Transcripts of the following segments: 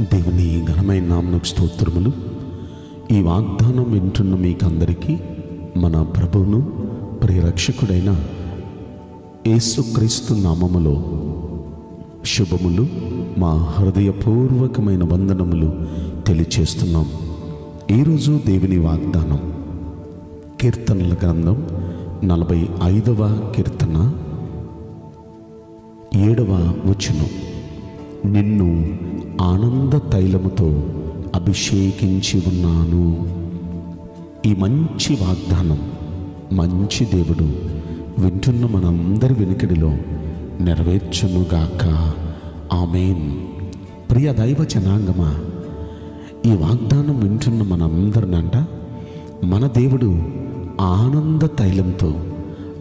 దేవుని ఘనమైన నామకు స్తోత్రములు. ఈ వాగ్దానం వింటున్న మీకందరికీ మన ప్రభువును ప్రియరక్షకుడైన యేసుక్రీస్తు నామములో శుభములు. మా హృదయపూర్వకమైన వందనములు తెలియచేస్తున్నాం. ఈరోజు దేవుని వాగ్దానం కీర్తనల గ్రంథం నలభై ఐదవ కీర్తన ఏడవ వచనం. నిన్ను ఆనంద తైలముతో అభిషేకించి ఉన్నాను. ఈ మంచి వాగ్దానం మంచి దేవుడు వింటున్న మనందరి వెనుకడిలో నెరవేర్చునుగాక. ఆమెన్. ప్రియ దైవ జనాంగమా ఈ వాగ్దానం వింటున్న మనందరినంట మన దేవుడు ఆనంద తైలంతో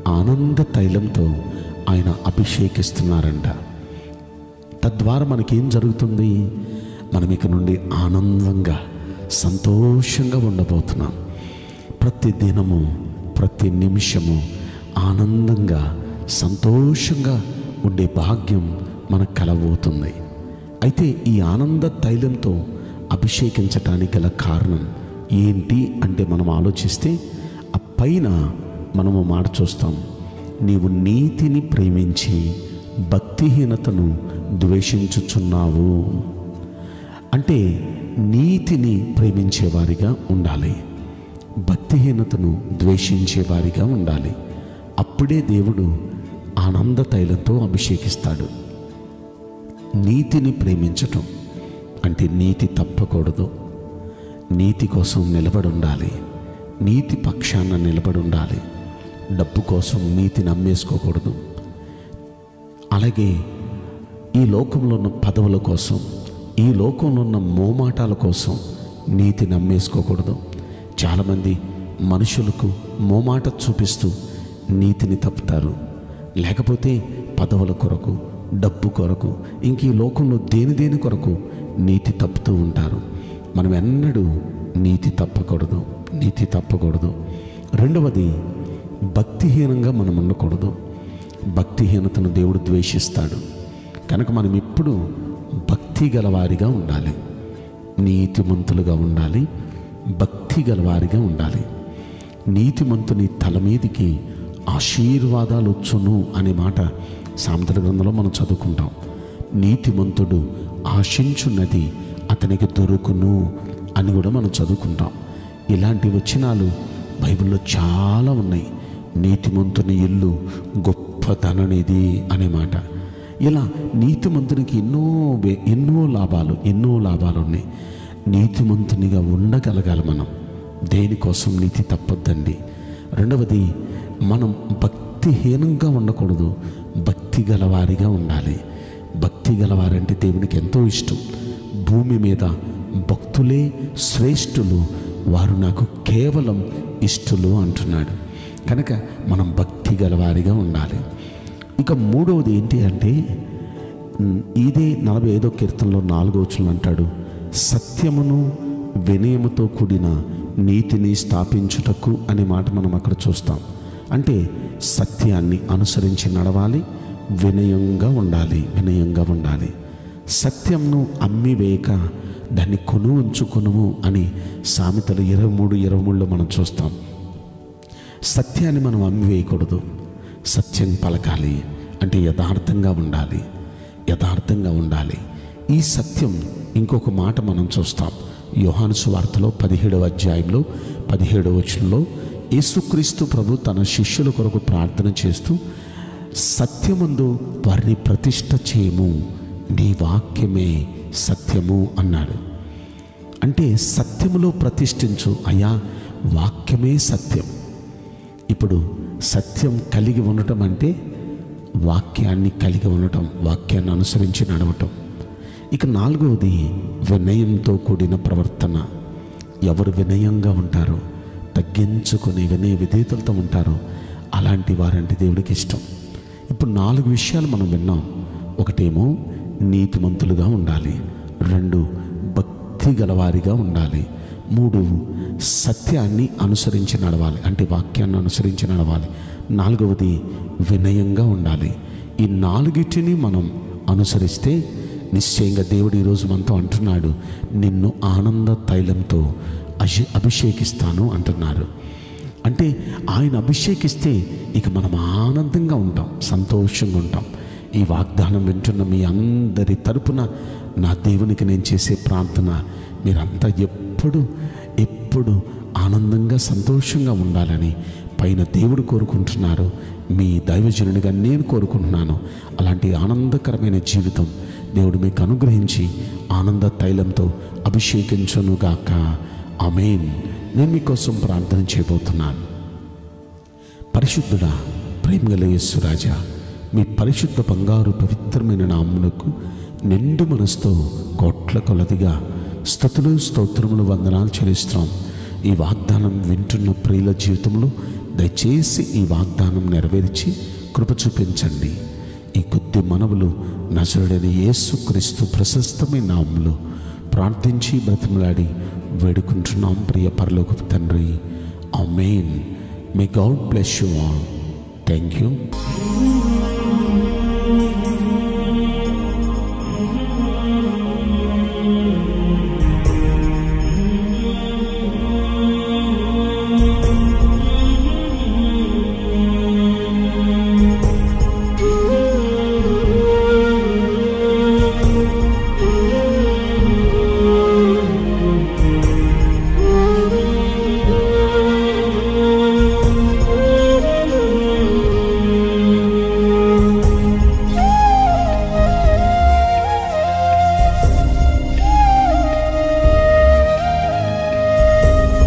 ఆనంద తైలంతో ఆయన అభిషేకిస్తున్నారంట. తద్వారా మనకేం జరుగుతుంది? మనం ఇక నుండి ఆనందంగా సంతోషంగా ఉండబోతున్నాం. ప్రతి దినము ప్రతి నిమిషము ఆనందంగా సంతోషంగా ఉండే భాగ్యం మనకు కలబోతుంది అయితే ఈ ఆనంద తైలంతో అభిషేకించటానికి గల కారణం ఏంటి అంటే మనం ఆలోచిస్తే ఆ పైన మనము మాట చూస్తాం. నీవు నీతిని ప్రేమించి భక్తిహీనతను ద్వేషించుచున్నావు? అంటే నీతిని ప్రేమించేవారిగా ఉండాలి. భక్తిహీనతను ద్వేషించేవారిగా ఉండాలి. అప్పుడే దేవుడు ఆనంద తైలంతో అభిషేకిస్తాడు. నీతిని ప్రేమించటం అంటే నీతి తప్పకూడదు. నీతి కోసం నిలబడి ఉండాలి నీతి పక్షాన నిలబడి ఉండాలి డబ్బు కోసం నీతిని అమ్మేసుకోకూడదు. అలాగే ఈ లోకంలో ఉన్న పదవుల కోసం ఈ లోకంలో ఉన్న మోమాటాల కోసం నీతిని అమ్మేసుకోకూడదు చాలామంది మనుషులకు మోమాట చూపిస్తూ నీతిని తప్పుతారు. లేకపోతే పదవుల కొరకు డబ్బు కొరకు ఇంక ఈ లోకంలో దేని దేని కొరకు నీతి తప్పుతూ ఉంటారు. మనం ఎన్నడూ నీతి తప్పకూడదు నీతి తప్పకూడదు. రెండవది భక్తిహీనంగా మనం ఉండకూడదు. భక్తిహీనతను దేవుడు ద్వేషిస్తాడు. కనుక మనం ఇప్పుడు భక్తి గలవారిగా ఉండాలి. నీతిమంతులుగా ఉండాలి. భక్తి గలవారిగా ఉండాలి. నీతిమంతుని తల మీదికి ఆశీర్వాదాలు వచ్చును అనే మాట సామెతల గ్రంథంలో మనం చదువుకుంటాం. నీతిమంతుడు ఆశించున్నది అతనికి దొరుకును అని కూడా మనం చదువుకుంటాం. ఇలాంటి వచనాలు బైబిల్లో చాలా ఉన్నాయి. నీతిమంతుని ఇల్లు గొప్పతననిది అనే మాట. ఇలా నీతిమంతునికి ఎన్నో ఎన్నో లాభాలు ఎన్నో లాభాలు ఉన్నాయి నీతిమంతునిగా ఉండగలగాలి మనం. దేనికోసం నీతి తప్పొద్దండి. రెండవది మనం భక్తిహీనంగా ఉండకూడదు. భక్తి గలవారిగా ఉండాలి. భక్తి గలవారంటే దేవునికి ఎంతో ఇష్టం. భూమి మీద భక్తులే శ్రేష్ఠులు. వారు నాకు కేవలం ఇష్టలు అంటున్నాడు. కనుక మనం భక్తి గలవారిగా ఉండాలి. ఇక మూడవది ఏంటి అంటే ఇదే నలభై ఐదో కీర్తనలో నాలుగో వచనం అంటాడు. సత్యమును వినయముతో కూడిన నీతిని స్థాపించుటకు అనే మాట మనం అక్కడ చూస్తాం. అంటే సత్యాన్ని అనుసరించి నడవాలి వినయంగా ఉండాలి వినయంగా ఉండాలి. సత్యంను అమ్మి వేయక దాన్ని కొను ఉంచుకొనుము అని సామెతలు ఇరవై మూడు ఇరవై మూడులో మనం చూస్తాం. సత్యాన్ని మనం అమ్మివేయకూడదు. సత్యం పలకాలి అంటే యథార్థంగా ఉండాలి. యథార్థంగా ఉండాలి. ఈ సత్యం ఇంకొక మాట మనం చూస్తాం. యోహాను సువార్తలో పదిహేడవ అధ్యాయంలో పదిహేడవ వచనంలో యేసుక్రీస్తు ప్రభు తన శిష్యుల కొరకు ప్రార్థన చేస్తూ సత్యముందు వారిని ప్రతిష్ట చేయము నీ వాక్యమే సత్యము అన్నాడు. అంటే సత్యములో ప్రతిష్ఠించు అయ్యా వాక్యమే సత్యం. ఇప్పుడు సత్యం కలిగి ఉండటం అంటే వాక్యాన్ని కలిగి ఉండటం వాక్యాన్ని అనుసరించి నడవటం. ఇక నాలుగవది వినయంతో కూడిన ప్రవర్తన. ఎవరు వినయంగా ఉంటారో తగ్గించుకొని వినయ విధేతలతో ఉంటారో అలాంటి వారంటే దేవుడికి ఇష్టం. ఇప్పుడు నాలుగు విషయాలు మనం విన్నాం. ఒకటేమో నీతిమంతులుగా ఉండాలి. రెండు భక్తి గలవారిగా ఉండాలి. మూడు సత్యాన్ని అనుసరించి నడవాలి. అంటే వాక్యాన్ని అనుసరించి నడవాలి. నాలుగవది వినయంగా ఉండాలి. ఈ నాలుగిటిని మనం అనుసరిస్తే నిశ్చయంగా దేవుడు ఈరోజు మనతో అంటున్నాడు నిన్ను ఆనంద తైలంతో అభి అభిషేకిస్తాను అంటున్నారు. అంటే ఆయన అభిషేకిస్తే ఇక మనం ఆనందంగా ఉంటాం సంతోషంగా ఉంటాం. ఈ వాగ్దానం వింటున్న మీ అందరి తరపున నా దేవునికి నేను చేసే ప్రార్థన మీరంతా ఎప్పుడు ఎప్పుడు ఆనందంగా సంతోషంగా ఉండాలని పైన దేవుడు కోరుకుంటున్నారు. మీ దైవజనుడిగా నేను కోరుకుంటున్నాను. అలాంటి ఆనందకరమైన జీవితం దేవుడు మీకు అనుగ్రహించి ఆనంద తైలంతో అభిషేకించనుగాక. ఆమెన్. నేను మీకోసం ప్రార్థన చేయబోతున్నాను. పరిశుద్ధుడా ప్రేమగల యేసురాజా మీ పరిశుద్ధ బంగారు పవిత్రమైన నామునకు నిండు మనసుతో కోట్ల కొలదిగా స్థుతులు స్తోత్రములు వందనాలు చెల్లిస్తున్నాం. ఈ వాగ్దానం వింటున్న ప్రియుల జీవితంలో దయచేసి ఈ వాగ్దానం నెరవేర్చి కృప చూపించండి. ఈ కొద్ది మనవులు నజరుడైన యేసు క్రీస్తు ప్రశస్తమైన నామంలో ప్రార్థించి బ్రతిమలాడి వేడుకుంటున్నాం ప్రియ పరలోక తండ్రి. Amen. May God bless you all thank you